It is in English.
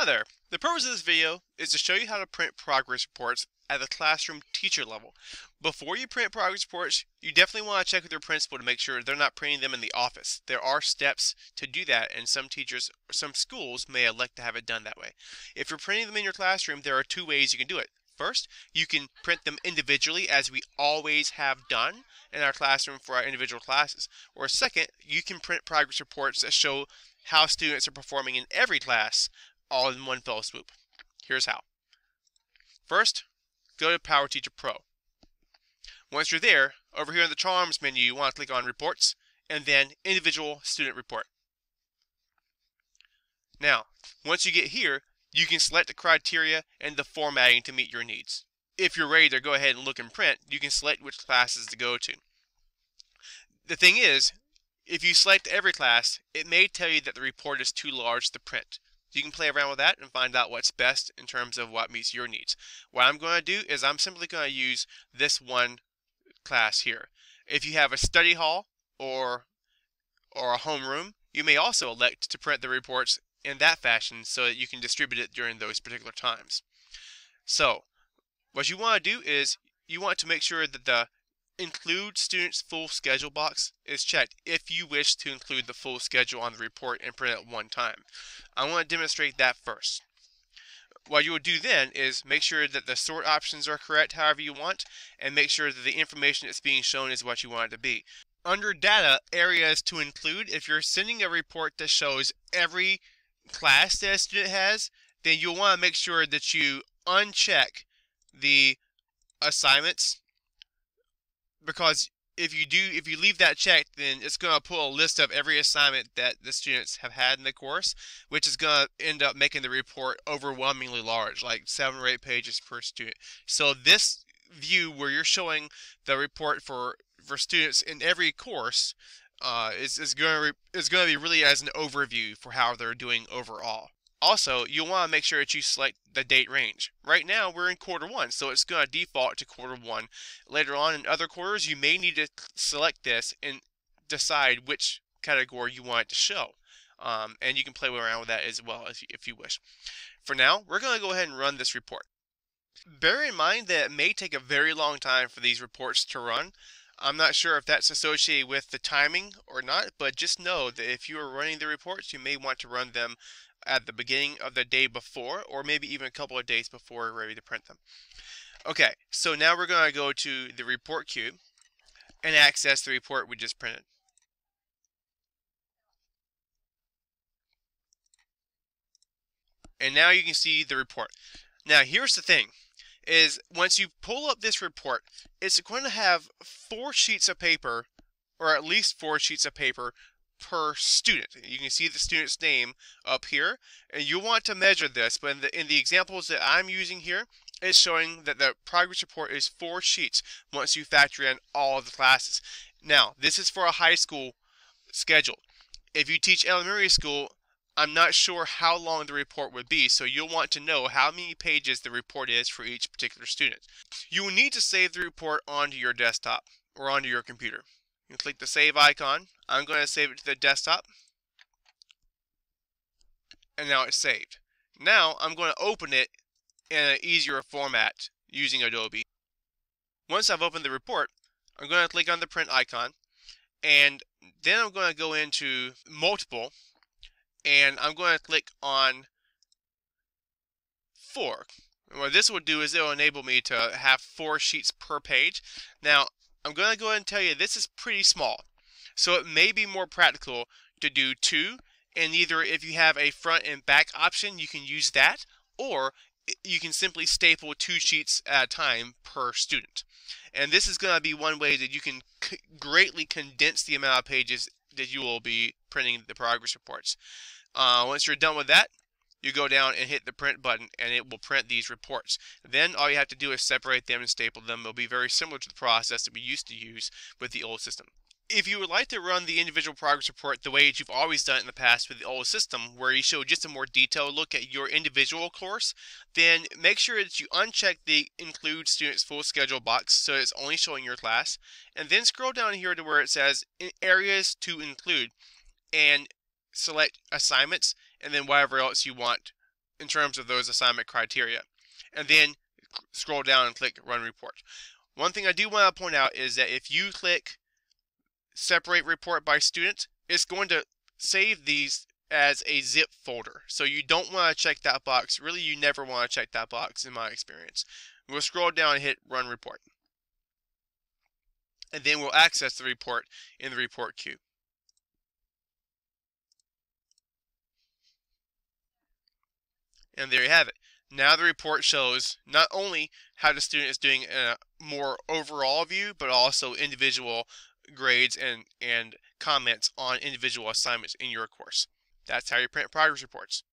Hi there. The purpose of this video is to show you how to print progress reports at the classroom teacher level. Before you print progress reports, you definitely want to check with your principal to make sure they're not printing them in the office. There are steps to do that and some teachers or some schools may elect to have it done that way. If you're printing them in your classroom, there are two ways you can do it. First, you can print them individually as we always have done in our classroom for our individual classes. Or second, you can print progress reports that show how students are performing in every class all in one fell swoop. Here's how. First, go to PowerTeacher Pro. Once you're there, over here in the Charms menu, you want to click on Reports, and then Individual Student Report. Now, once you get here, you can select the criteria and the formatting to meet your needs. If you're ready to go ahead and look and print, you can select which classes to go to. The thing is, if you select every class, it may tell you that the report is too large to print. You can play around with that and find out what's best in terms of what meets your needs. What I'm going to do is I'm simply going to use this one class here. If you have a study hall or or a homeroom, you may also elect to print the reports in that fashion so that you can distribute it during those particular times. So, what you want to do is you want to make sure that the include students full schedule box is checked if you wish to include the full schedule on the report and print it one time. I want to demonstrate that first. What you would do then is make sure that the sort options are correct however you want and make sure that the information that's being shown is what you want it to be. Under data, areas to include, if you're sending a report that shows every class that a student has, then you'll want to make sure that you uncheck the assignments because if you do if you leave that checked then it's going to pull a list of every assignment that the students have had in the course which is going to end up making the report overwhelmingly large like seven or eight pages per student. So this view where you're showing the report for for students in every course uh, is, is going to is going to be really as an overview for how they're doing overall also, you'll want to make sure that you select the date range. Right now, we're in quarter one, so it's going to default to quarter one. Later on in other quarters, you may need to select this and decide which category you want it to show. Um, and you can play around with that as well if you, if you wish. For now, we're going to go ahead and run this report. Bear in mind that it may take a very long time for these reports to run. I'm not sure if that's associated with the timing or not, but just know that if you are running the reports, you may want to run them at the beginning of the day before, or maybe even a couple of days before we're ready to print them. Okay, so now we're going to go to the report queue and access the report we just printed. And now you can see the report. Now here's the thing, is once you pull up this report, it's going to have four sheets of paper, or at least four sheets of paper per student. You can see the student's name up here, and you want to measure this, but in the, in the examples that I'm using here, it's showing that the progress report is four sheets once you factor in all of the classes. Now, this is for a high school schedule. If you teach elementary school, I'm not sure how long the report would be, so you'll want to know how many pages the report is for each particular student. You will need to save the report onto your desktop or onto your computer. You click the save icon. I'm going to save it to the desktop. And now it's saved. Now I'm going to open it in an easier format using Adobe. Once I've opened the report, I'm going to click on the print icon and then I'm going to go into multiple and I'm going to click on 4. And what this will do is it will enable me to have four sheets per page. Now I'm going to go ahead and tell you this is pretty small. So it may be more practical to do two, and either if you have a front and back option, you can use that, or you can simply staple two sheets at a time per student. And this is going to be one way that you can greatly condense the amount of pages that you will be printing the progress reports. Uh, once you're done with that, you go down and hit the print button and it will print these reports. Then all you have to do is separate them and staple them. It'll be very similar to the process that we used to use with the old system. If you would like to run the individual progress report the way that you've always done it in the past with the old system, where you show just a more detailed look at your individual course, then make sure that you uncheck the include students full schedule box so it's only showing your class, and then scroll down here to where it says areas to include, and select assignments and then whatever else you want in terms of those assignment criteria. And then scroll down and click Run Report. One thing I do want to point out is that if you click Separate Report by Student, it's going to save these as a zip folder. So you don't want to check that box. Really, you never want to check that box in my experience. We'll scroll down and hit Run Report. And then we'll access the report in the report queue. And there you have it. Now the report shows not only how the student is doing in a more overall view, but also individual grades and, and comments on individual assignments in your course. That's how you print progress reports.